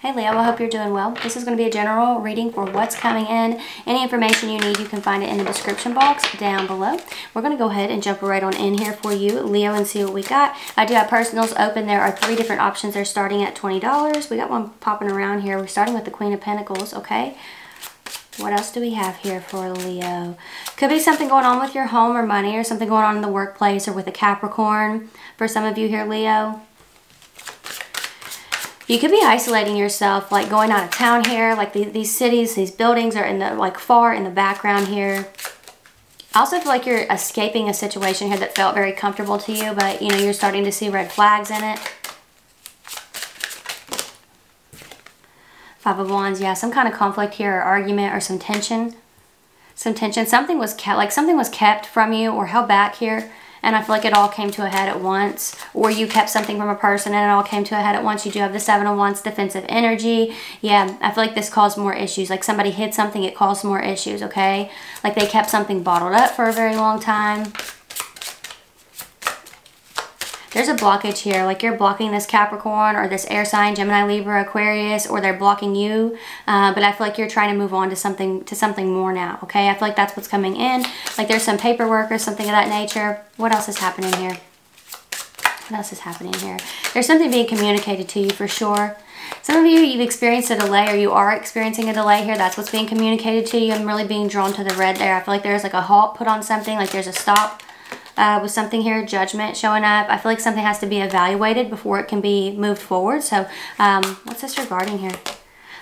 Hey Leo, I hope you're doing well. This is going to be a general reading for what's coming in. Any information you need, you can find it in the description box down below. We're going to go ahead and jump right on in here for you, Leo, and see what we got. I do have personals open. There are three different options. They're starting at $20. We got one popping around here. We're starting with the Queen of Pentacles, okay? What else do we have here for Leo? Could be something going on with your home or money or something going on in the workplace or with a Capricorn. For some of you here, Leo, you could be isolating yourself, like going out of town here, like the, these cities, these buildings are in the like far in the background here. I also feel like you're escaping a situation here that felt very comfortable to you, but you know, you're starting to see red flags in it. Five of Wands, yeah, some kind of conflict here or argument or some tension. Some tension. Something was kept, like something was kept from you or held back here and I feel like it all came to a head at once or you kept something from a person and it all came to a head at once. You do have the Seven of Wands defensive energy. Yeah, I feel like this caused more issues. Like somebody hid something, it caused more issues, okay? Like they kept something bottled up for a very long time there's a blockage here. Like you're blocking this Capricorn or this air sign, Gemini, Libra, Aquarius, or they're blocking you. Uh, but I feel like you're trying to move on to something to something more now. Okay, I feel like that's what's coming in. Like there's some paperwork or something of that nature. What else is happening here? What else is happening here? There's something being communicated to you for sure. Some of you, you've experienced a delay or you are experiencing a delay here. That's what's being communicated to you. I'm really being drawn to the red there. I feel like there's like a halt put on something, like there's a stop uh, with something here, judgment showing up. I feel like something has to be evaluated before it can be moved forward. So um, what's this regarding here?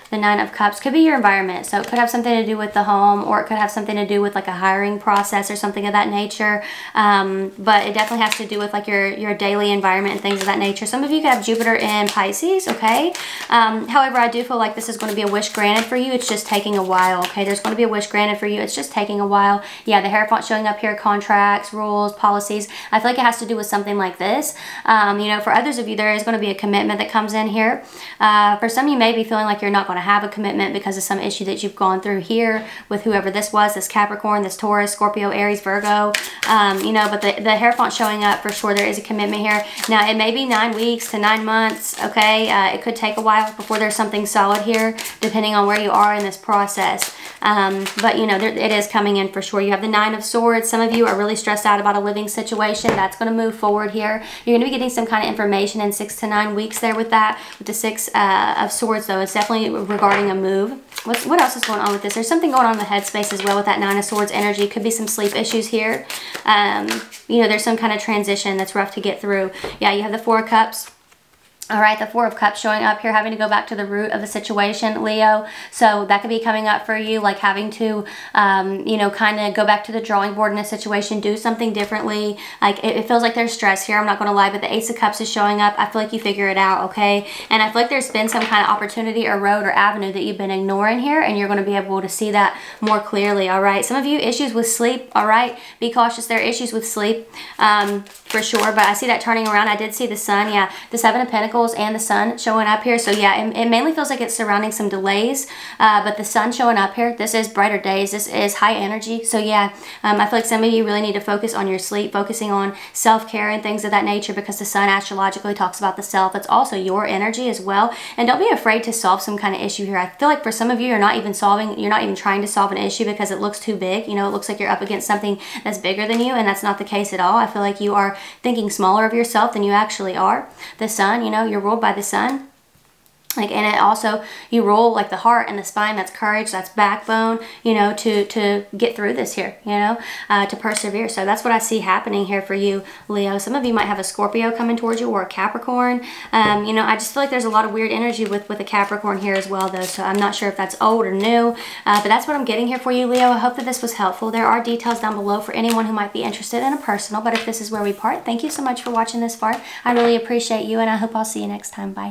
The Nine of Cups could be your environment. So it could have something to do with the home or it could have something to do with like a hiring process or something of that nature. Um, but it definitely has to do with like your, your daily environment and things of that nature. Some of you could have Jupiter in Pisces, okay? Um, however, I do feel like this is going to be a wish granted for you. It's just taking a while, okay? There's going to be a wish granted for you. It's just taking a while. Yeah, the Hierophant showing up here, contracts, rules, policies. I feel like it has to do with something like this. Um, you know, for others of you, there is going to be a commitment that comes in here. Uh, for some, you may be feeling like you're not going to have a commitment because of some issue that you've gone through here with whoever this was, this Capricorn, this Taurus, Scorpio, Aries, Virgo, um, you know, but the, the Hierophant showing up for sure, there is a commitment here. Now, it may be nine weeks to nine months, okay? Uh, it could take a while before there's something solid here, depending on where you are in this process. Um, but, you know, there, it is coming in for sure. You have the Nine of Swords. Some of you are really stressed out about a living situation. That's going to move forward here. You're going to be getting some kind of information in six to nine weeks there with that. With the Six uh, of Swords, though, it's definitely regarding a move. What's, what else is going on with this? There's something going on in the headspace as well with that Nine of Swords energy. Could be some sleep issues here. Um, you know, there's some kind of transition that's rough to get through. Yeah, you have the Four of Cups all right, the Four of Cups showing up here, having to go back to the root of the situation, Leo. So that could be coming up for you, like having to, um, you know, kind of go back to the drawing board in a situation, do something differently. Like, it, it feels like there's stress here. I'm not going to lie, but the Ace of Cups is showing up. I feel like you figure it out, okay? And I feel like there's been some kind of opportunity or road or avenue that you've been ignoring here, and you're going to be able to see that more clearly, all right? Some of you, issues with sleep, all right? Be cautious. There are issues with sleep, um, for sure, but I see that turning around. I did see the sun, yeah. The Seven of Pentacles Pentacles and the Sun showing up here. So yeah, it, it mainly feels like it's surrounding some delays, uh, but the Sun showing up here, this is brighter days. This is high energy. So yeah, um, I feel like some of you really need to focus on your sleep, focusing on self-care and things of that nature because the Sun astrologically talks about the self. It's also your energy as well. And don't be afraid to solve some kind of issue here. I feel like for some of you, you're not even solving, you're not even trying to solve an issue because it looks too big. You know, it looks like you're up against something that's bigger than you and that's not the case at all. I feel like you are thinking smaller of yourself than you actually are. The Sun, you know, you're ruled by the sun like and it also you roll like the heart and the spine that's courage that's backbone you know to to get through this here you know uh, to persevere. So that's what i see happening here for you leo. Some of you might have a scorpio coming towards you or a capricorn. Um, you know i just feel like there's a lot of weird energy with with a capricorn here as well though so i'm not sure if that's old or new uh, but that's what i'm getting here for you leo. I hope that this was helpful. There are details down below for anyone who might be interested in a personal but if this is where we part thank you so much for watching this far i really appreciate you and i hope i'll see you next time. Bye